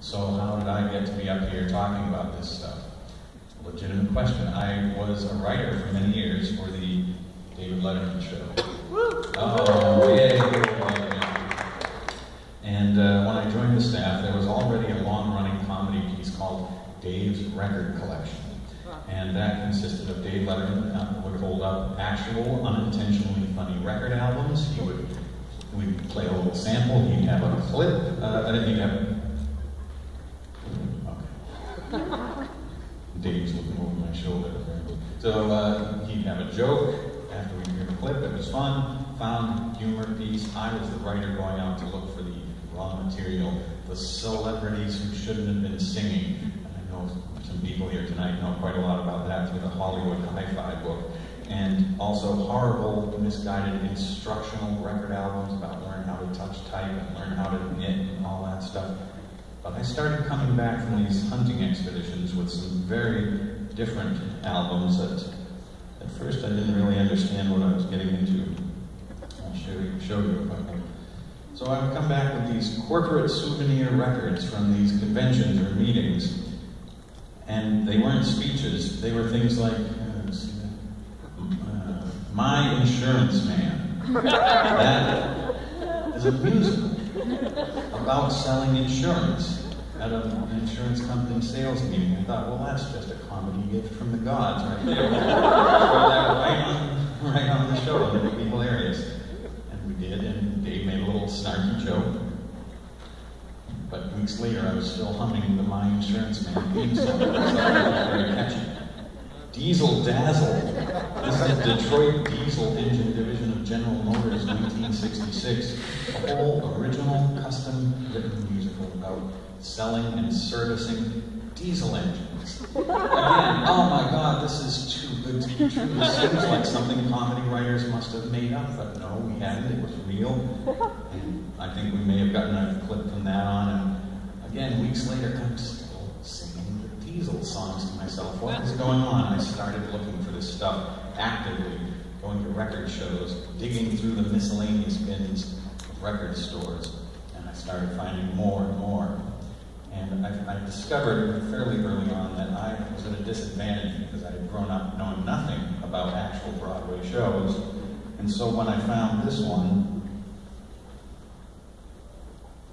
So how did I get to be up here talking about this stuff? Legitimate question. I was a writer for many years for the David Letterman show. Oh, yay! And uh, when I joined the staff, there was already a long-running comedy piece called Dave's Record Collection. And that consisted of Dave Letterman uh, would hold up actual, unintentionally funny record albums. He would we'd play a little sample. He'd have a clip. Uh, he'd have. Dave's looking over my shoulder. So uh, he'd have a joke after we hear the clip. It was fun, found humor piece. I was the writer going out to look for the raw material, the celebrities who shouldn't have been singing. I know some people here tonight know quite a lot about that through the Hollywood Hi-Fi book. And also horrible, misguided instructional record albums about learn how to touch type and learn how to knit and all that stuff. But I started coming back from these hunting expeditions with some very different albums that at first I didn't really understand what I was getting into. I'll show you, show you a couple. So I would come back with these corporate souvenir records from these conventions or meetings, and they weren't speeches. They were things like, uh, uh, My Insurance Man. that is a musical about selling insurance at an insurance company sales meeting. I thought, well, that's just a comedy gift from the gods right there. That right on, right on the show, and it would be hilarious. And we did, and Dave made a little snarky joke. But weeks later, I was still humming the My Insurance Man theme song. So very catchy. Diesel Dazzle. This is Detroit Diesel Engine Division General Motors, 1966. A whole original, custom written musical about selling and servicing diesel engines. Again, oh my God, this is too good to be true. This seems like something comedy writers must have made up, but no, we hadn't. It was real. And I think we may have gotten a clip from that on. And again, weeks later, I'm still singing the diesel songs to myself. What is going on? I started looking for this stuff actively, going to record shows, digging through the miscellaneous bins of record stores, and I started finding more and more. And I, I, discovered fairly early on that I was at a disadvantage because I had grown up knowing nothing about actual Broadway shows. And so when I found this one,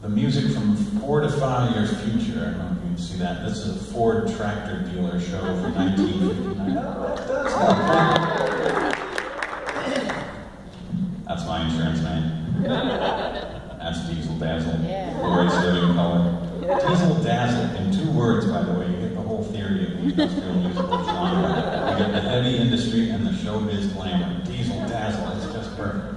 the music from Four to Five Years Future, I don't know if you can see that. This is a Ford tractor dealer show from 1959. That's my insurance man. That's Diesel Dazzle. Yeah. Glory living color. Diesel Dazzle, in two words, by the way, you get the whole theory of the industrial musical genre. Get the heavy industry and the showbiz glamour. Diesel Dazzle, it's just perfect.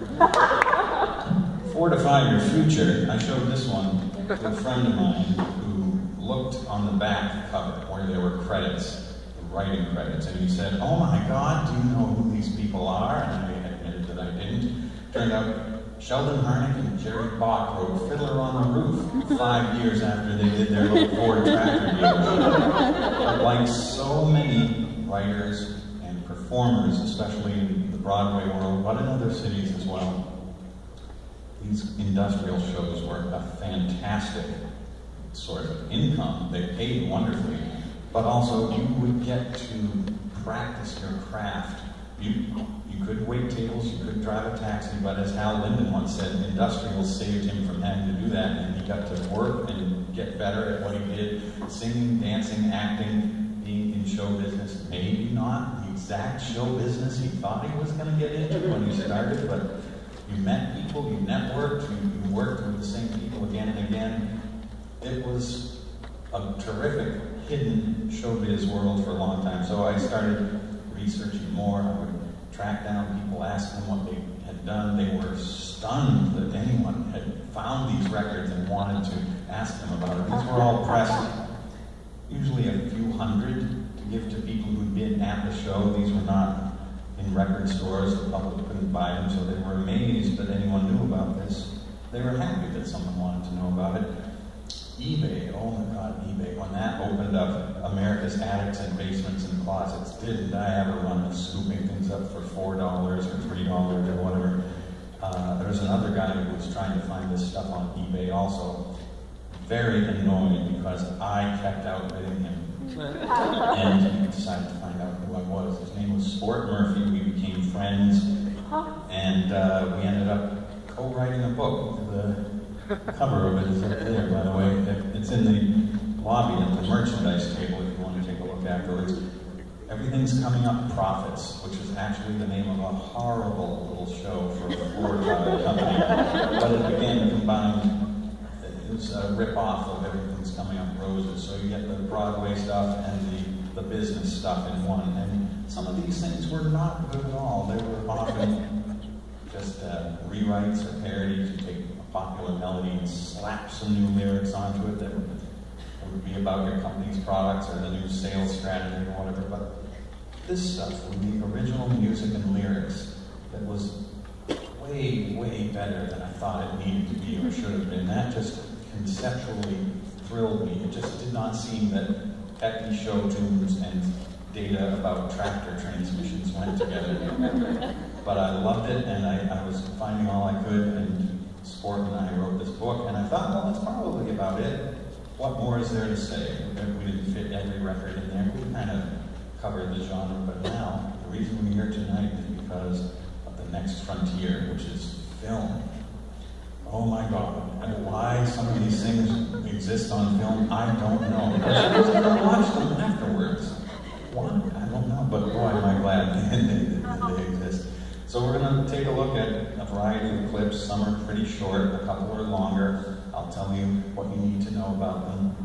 Five year future, I showed this one to a friend of mine who looked on the back cover where there were credits, writing credits, and he said, Oh my God, do you know who these people are? And I admitted that I didn't. Turned out Sheldon Harnick and Jerry Bock wrote Fiddler on the Roof five years after they did their little Ford tractor dealership. But like so many writers and performers, especially in the Broadway world, but in other cities as well, these industrial shows were a fantastic sort of income. They paid wonderfully, but also you would get to practice your craft. You, you couldn't wait tables, you couldn't drive a taxi, but as Hal Linden once said, industrial saved him from having to do that, and he got to work and get better at what he did, singing, dancing, acting, being in show business. Maybe not the exact show business he thought he was going to get into when he started, but you met people, you networked, you, you worked with the same people again and again. It was a terrific hidden showbiz world for a long time. So I started researching more. I would track down people, ask them what they had done. They were stunned that anyone had found these records and wanted to ask them about it. These were all pressed, usually a few hundred to give to people who'd been at the show. These were not in record stores. The public couldn't buy them, so they were amazed that anyone knew about this. They were happy that someone wanted to know about it eBay, oh my God, eBay, when that opened up America's attics and basements and closets, didn't I ever run of scooping things up for $4 or $3 or whatever. Uh, there was another guy who was trying to find this stuff on eBay also. very annoyed because I kept outbidding him. and he decided to find out who I was. His name was Sport Murphy. We became friends, and uh, we ended up co-writing a book. The cover of it is up there, by the way. It's in the lobby at the merchandise table if you want to take a look afterwards. Everything's coming up profits, which is actually the name of a horrible little show for a floor tile company. But it again combined, it was a rip-off of Everything's Coming Up Roses. So you get the Broadway stuff and the, the business stuff in one. And some of these things were not good at all. They were often just uh, rewrites or parodies. You take a popular melody and slap some new lyrics onto it that would would be about your company's products or the new sales strategy or whatever, but this stuff would be original music and lyrics that was way, way better than I thought it needed to be or should have been. That just conceptually thrilled me. It just did not seem that Peppy show tunes and data about tractor transmissions went together. but I loved it, and I, I was finding all I could, and Sport and I wrote this book, and I thought, well, that's probably about it what more is there to say? We didn't fit every record in there. We kind of covered the genre, but now the reason we're here tonight is because of the next frontier, which is film. Oh my God! And why some of these things exist on film, I don't know. I never watch them afterwards. Why? I don't know. But boy, am I glad they, they, they exist. So we're going to take a look at a variety of clips. Some are pretty short, a couple are longer. I'll tell you what you need to know about them.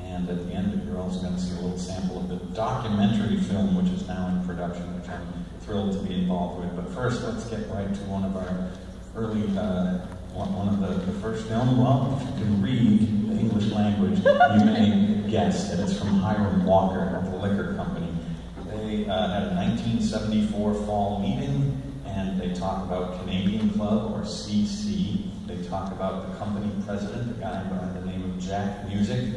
And at the end, you're also going to see a little sample of the documentary film, which is now in production, which I'm thrilled to be involved with. But first, let's get right to one of our early, uh, one of the, the first film. Well, if you can read the English language, you may guess that it's from Hiram Walker of the Liquor. They uh, had a 1974 fall meeting, and they talk about Canadian Club, or CC. They talk about the company president, a guy by the name of Jack Music.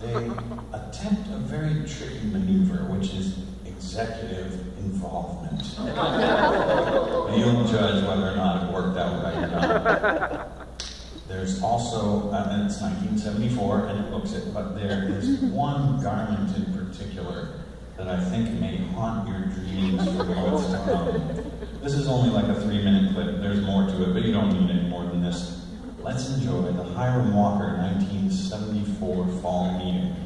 They attempt a very tricky maneuver, which is executive involvement. You'll judge whether or not it worked out right or not. There's also, uh, and it's 1974, and it looks at, but there is one garment in particular that I think may haunt your dreams for months to come. This is only like a three minute clip. There's more to it, but you don't need any more than this. Let's enjoy the Hiram Walker 1974 fall meeting.